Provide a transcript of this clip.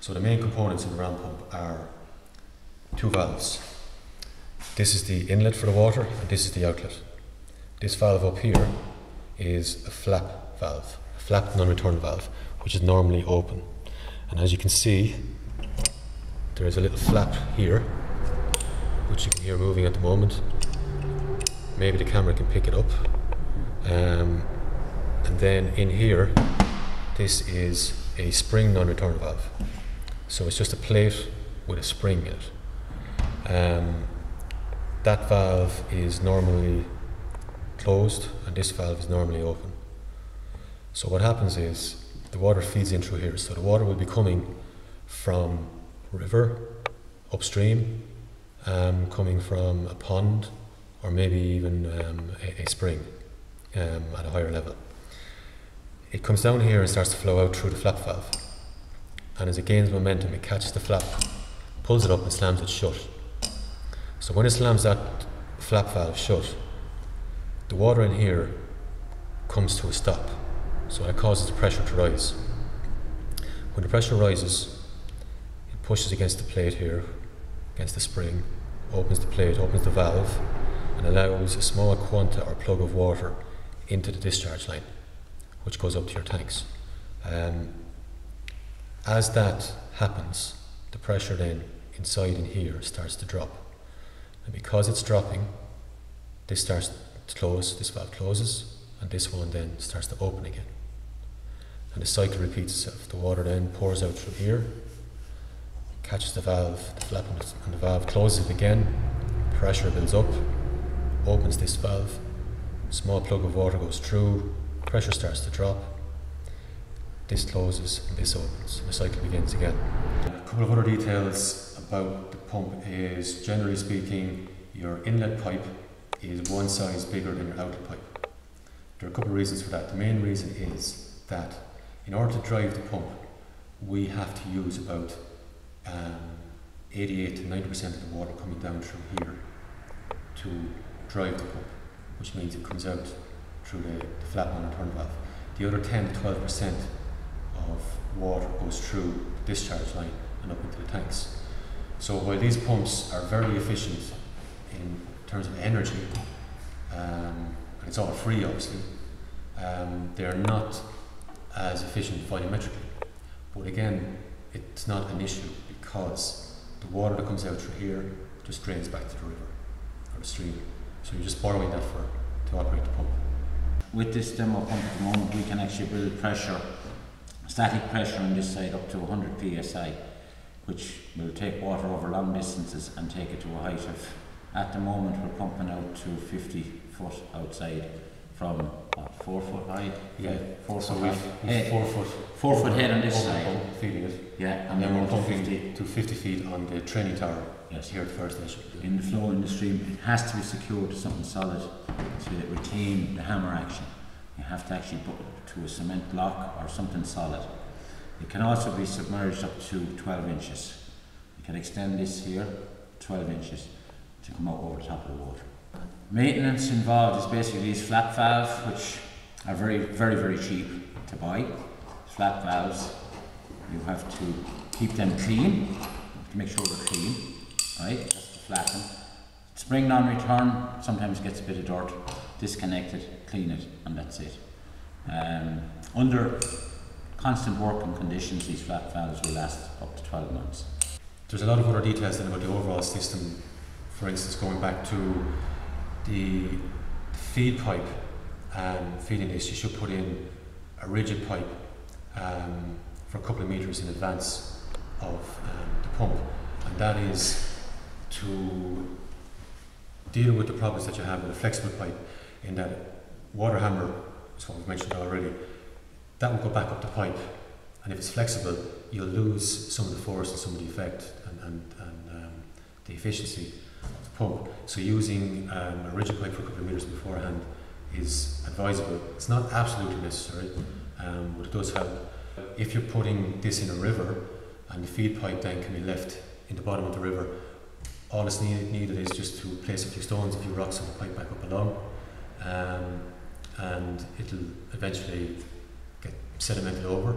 So the main components in the ram pump are two valves. This is the inlet for the water and this is the outlet. This valve up here is a flap valve, a flap non-return valve, which is normally open. And as you can see, there is a little flap here, which you can hear moving at the moment. Maybe the camera can pick it up. Um, and then in here, this is a spring non-return valve. So it's just a plate with a spring in it. Um, that valve is normally closed and this valve is normally open. So what happens is the water feeds in through here. So the water will be coming from river, upstream, um, coming from a pond, or maybe even um, a, a, spring um, at a higher level. It comes down here and starts to flow out through the flap valve. And as it gains momentum, it catches the flap, pulls it up, and slams it shut. So when it slams that flap valve shut, the water in here comes to a stop. So that causes the pressure to rise. When the pressure rises, it pushes against the plate here, against the spring, opens the plate, opens the valve, and allows a small quanta or plug of water into the discharge line, which goes up to your tanks. Um, as that happens, the pressure then inside in here starts to drop. And because it's dropping, this starts to close, this valve closes, and this one then starts to open again. And the cycle repeats itself. The water then pours out through here, catches the valve, the flap on the valve closes it again, pressure builds up, opens this valve, small plug of water goes through, pressure starts to drop, this closes and this opens. The cycle begins again. A couple of other details about the pump is generally speaking your inlet pipe is one size bigger than your outlet pipe. There are a couple of reasons for that. The main reason is that in order to drive the pump we have to use about um, 88 to 90% of the water coming down through here to drive the pump, which means it comes out through the, the flap non-return valve. The other 10 to 12% of water goes through the discharge line and up into the tanks. So while these pumps are very efficient in terms of energy, um, and it's all free obviously, um, they're not as efficient volumetrically. But again, it's not an issue because the water that comes out through here just drains back to the river or the stream. So you're just borrowing that for to operate the pump. With this demo pump at the moment, we can actually build pressure static pressure on this side up to 100 psi which will take water over long distances and take it to a height of at the moment we're pumping out to 50 foot outside from what, four foot high yeah. Four so foot we've, Head- four foot. Four foot head on this side. pump, feeding it yeah and then we're up to pumping 50 to 50 feet on the training tower yes. here at station. In the flow in the stream it has to be secured to something solid to retain the hammer action you have to actually put it to a cement block or something solid. It can also be submerged up to 12 inches. You can extend this here 12 inches to come out over the top of the water. Maintenance involved is basically these flap valves which are very very very cheap to buy. Flap valves you have to keep them clean to make sure they're clean right? That's to flatten. Spring non-return sometimes gets a bit of dirt disconnect it clean it and that's it. Um, under constant working conditions these flap valves will last up to 12 months. There's a lot of other details then about the overall system. For instance going back to the feed pipe and feeding this you should put in a rigid pipe um, for a couple of meters in advance of um, the pump. And that is to deal with the problems that you have with a flexible pipe in that water hammer what we've mentioned already that will go back up the pipe. And if it's flexible you'll lose some of the force and some of the effect and, and, and um, the efficiency of the pump. So using um, a rigid pipe for a couple of meters beforehand is advisable. It's not absolutely necessary um, but it does help. If you're putting this in a river and the feed pipe then can be left in the bottom of the river all that's needed, needed is just to place a few stones, a few rocks and the pipe back up along um, and it'll eventually get sedimented over